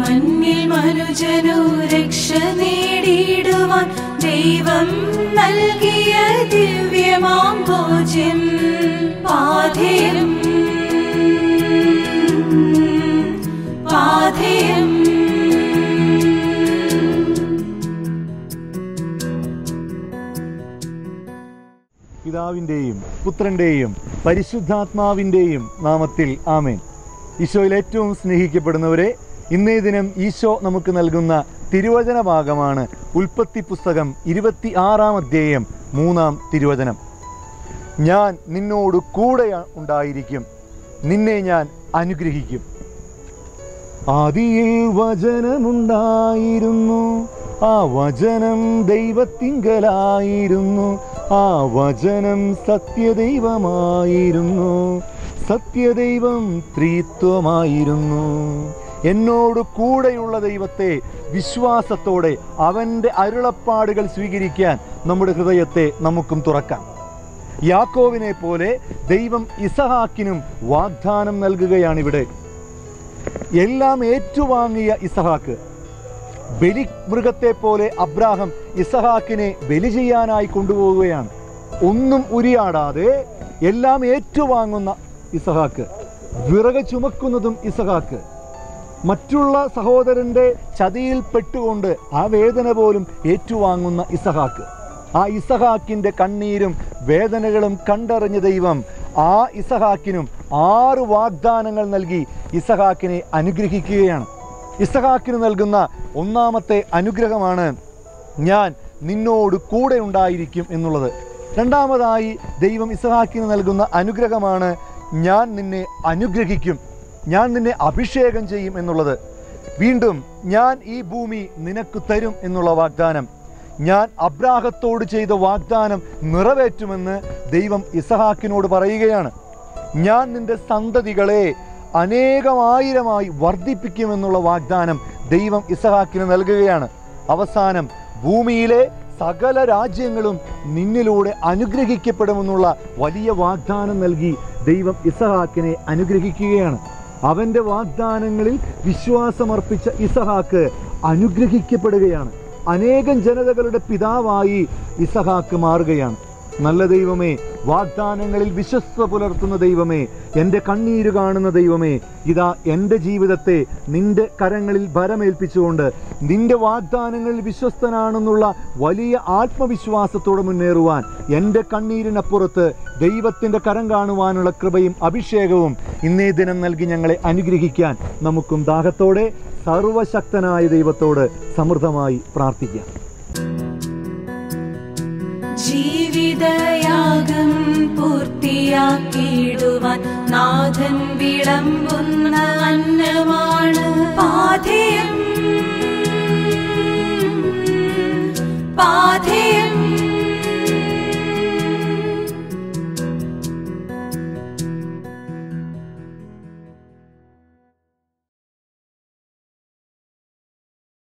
മണ്ണിൽ മനുജനു രക്ഷ നേടിയിടുവാൻ ദൈവം നൽകിയ ദിവ്യമാം ഭോജ്യം പാഥേയം പാഥേയം പിതാവിന്റെയും പുത്രന്റെയും പരിശുദ്ധാത്മാവിന്റെയും നാമത്തിൽ ആമേൻ. ഈശോയിൽ ഏറ്റവും സ്നേഹിക്കപ്പെടുന്നവരെ ഇന്നേ ദിനം ഈശോ നമുക്ക് നൽകുന്ന തിരുവചന ഭാഗമാണ് ഉൽപ്പത്തി പുസ്തകം ഇരുപത്തി ആറാം അധ്യായം മൂന്നാം തിരുവചനം. ഞാൻ നിന്നോട് കൂടെ ഉണ്ടായിരിക്കും. നിന്നെ ഞാൻ അനുഗ്രഹിക്കും. ആദിയിൽ വചനമുണ്ടായിരുന്നു. ആ വചനം ദൈവത്തിങ്കലായിരുന്നു. ആ വചനം സത്യദൈവമായിരുന്നു. സത്യദൈവം ത്രിത്വമായിരുന്നു. എന്നോട് കൂടെയുള്ള ദൈവത്തെ വിശ്വാസത്തോടെ അവന്റെ അരുളപ്പാടുകൾ സ്വീകരിക്കാൻ നമ്മുടെ ഹൃദയത്തെ നമുക്കും തുറക്കാം. യാക്കോവിനെ പോലെ ദൈവം ഇസഹാക്കിനും വാഗ്ദാനം നൽകുകയാണിവിടെ. എല്ലാം ഏറ്റുവാങ്ങിയ ഇസഹാക്ക്. ബലി മൃഗത്തെ പോലെ അബ്രാഹം ഇസഹാക്കിനെ ബലി ചെയ്യാനായി കൊണ്ടുപോവുകയാണ്. ഒന്നും ഉരിയാടാതെ എല്ലാം ഏറ്റുവാങ്ങുന്ന ഇസഹാക്ക്. വിറക് ചുമക്കുന്നതും ഇസഹാക്ക്. മറ്റുള്ള സഹോദരന്റെ ചതിയിൽ പെട്ടുകൊണ്ട് ആ വേദന പോലും ഏറ്റുവാങ്ങുന്ന ഇസഹാക്ക്. ആ ഇസഹാക്കിന്റെ കണ്ണീരും വേദനകളും കണ്ടറിഞ്ഞ ദൈവം ആ ഇസഹാക്കിനും ആറ് വാഗ്ദാനങ്ങൾ നൽകി ഇസഹാക്കിനെ അനുഗ്രഹിക്കുകയാണ്. ഇസഹാക്കിന് നൽകുന്ന ഒന്നാമത്തെ അനുഗ്രഹമാണ് ഞാൻ നിന്നോട് കൂടെ ഉണ്ടായിരിക്കും എന്നുള്ളത്. രണ്ടാമതായി ദൈവം ഇസഹാക്കിന് നൽകുന്ന അനുഗ്രഹമാണ് ഞാൻ നിന്നെ അനുഗ്രഹിക്കും ഞാൻ നിന്നെ അഭിഷേകം ചെയ്യും എന്നുള്ളത്. വീണ്ടും ഞാൻ ഈ ഭൂമി നിനക്ക് തരും എന്നുള്ള വാഗ്ദാനം. ഞാൻ അബ്രാഹത്തോട് ചെയ്ത വാഗ്ദാനം നിറവേറ്റുമെന്ന് ദൈവം ഇസഹാക്കിനോട് പറയുകയാണ്. ഞാൻ നിന്റെ സന്തതികളെ അനേകമായിരമായി വർദ്ധിപ്പിക്കുമെന്നുള്ള വാഗ്ദാനം ദൈവം ഇസഹാക്കിന് നൽകുകയാണ്. അവസാനം ഭൂമിയിലെ സകല രാജ്യങ്ങളും നിന്നിലൂടെ അനുഗ്രഹിക്കപ്പെടുമെന്നുള്ള വലിയ വാഗ്ദാനം നൽകി ദൈവം ഇസഹാക്കിനെ അനുഗ്രഹിക്കുകയാണ്. അവന്റെ വാഗ്ദാനങ്ങളിൽ വിശ്വാസമർപ്പിച്ച ഇസഹാക്ക് അനുഗ്രഹിക്കപ്പെടുകയാണ്. അനേകം ജനതകളുടെ പിതാവായി ഇസഹാക്ക് മാറുകയാണ്. നല്ല ദൈവമേ വാഗ്ദാനങ്ങളിൽ വിശ്വസ്ത പുലർത്തുന്ന ദൈവമേ എന്റെ കണ്ണീര് കാണുന്ന ദൈവമേ ഇതാ എന്റെ ജീവിതത്തെ നിന്റെ കരങ്ങളിൽ ഭരമേൽപ്പിച്ചുകൊണ്ട് നിന്റെ വാഗ്ദാനങ്ങളിൽ വിശ്വസ്തനാണെന്നുള്ള വലിയ ആത്മവിശ്വാസത്തോടെ മുന്നേറുവാൻ എന്റെ കണ്ണീരിനപ്പുറത്ത് ദൈവത്തിന്റെ കരം കാണുവാനുള്ള കൃപയും അഭിഷേകവും ഇന്നേ ദിനം നൽകി ഞങ്ങളെ അനുഗ്രഹിക്കാൻ നമുക്കും ദാഹത്തോടെ സർവശക്തനായ ദൈവത്തോട് സമൃദ്ധമായി പ്രാർത്ഥിക്കാം. ജീവിതയാഗം പൂർത്തിയാക്കിയിടുവാൻ നാഥൻ വിളമ്പുന്ന അന്നമാണ് പാഥയം. പാഥയം.